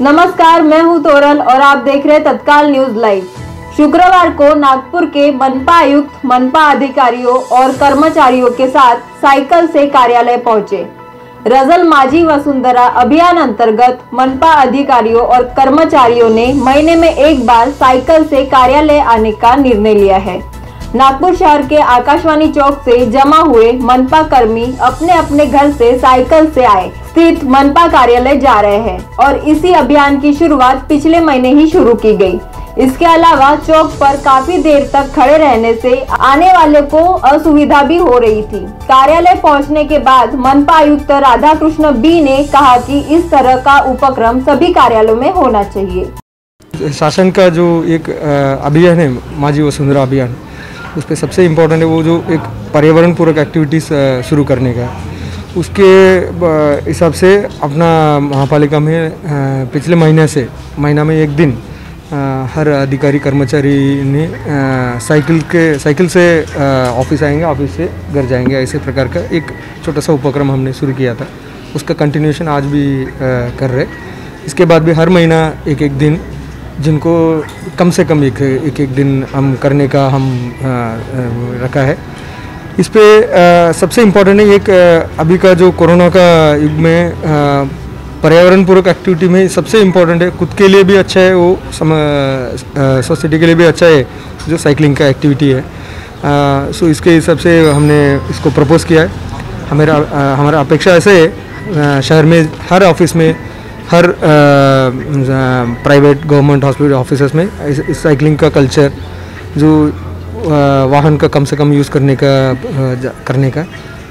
नमस्कार, मैं हूँ तोरल और आप देख रहे हैं तत्काल न्यूज़ लाइव। शुक्रवार को नागपुर के मनपा आयुक्त, मनपा अधिकारियों और कर्मचारियों के साथ साइकिल से कार्यालय पहुँचे। रजल माझी वसुंधरा अभियान अंतर्गत मनपा अधिकारियों और कर्मचारियों ने महीने में एक बार साइकिल से कार्यालय आने का निर्णय लिया है। नागपुर शहर के आकाशवाणी चौक से जमा हुए मनपा कर्मी अपने अपने घर से साइकिल से आए। स्थित मनपा कार्यालय जा रहे हैं और इसी अभियान की शुरुआत पिछले महीने ही शुरू की गई। इसके अलावा चौक पर काफ़ी देर तक खड़े रहने से आने वाले को असुविधा भी हो रही थी। कार्यालय पहुँचने के बाद मनपा आयुक्त राधा कृष्ण बी ने कहा कि इस तरह का उपक्रम सभी कार्यालयों में होना चाहिए। शासन का जो एक अभियान है माझी वसुंधरा अभियान उस पर सबसे इम्पोर्टेंट है वो जो एक पर्यावरण पूरक एक्टिविटीज़ शुरू करने का। उसके हिसाब से अपना महापालिका में पिछले महीने से, महीना में एक दिन हर अधिकारी कर्मचारी ने साइकिल के, साइकिल से ऑफ़िस आएँगे, ऑफ़िस से घर जाएँगे, ऐसे प्रकार का एक छोटा सा उपक्रम हमने शुरू किया था। उसका कंटिन्यूशन आज भी कर रहे। इसके बाद भी हर महीना एक एक दिन जिनको कम से कम एक एक, एक दिन हम करने का हम रखा है। इस पर सबसे इम्पोर्टेंट है एक अभी का जो कोरोना का युग में पर्यावरण पूर्वक एक्टिविटी में सबसे इम्पोर्टेंट है खुद के लिए भी अच्छा है वो सोसाइटी के लिए भी अच्छा है जो साइकिलिंग का एक्टिविटी है। आ, सो इसके हिसाब से हमने इसको प्रपोज़ किया है। हमारा हमारा अपेक्षा ऐसे है शहर में हर ऑफ़िस में हर प्राइवेट गवर्नमेंट हॉस्पिटल ऑफ़िस में इस साइकिलिंग का कल्चर जो वाहन का कम से कम यूज़ करने का करने का,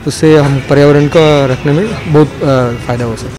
उससे हम पर्यावरण का रखने में बहुत फ़ायदा हो सकता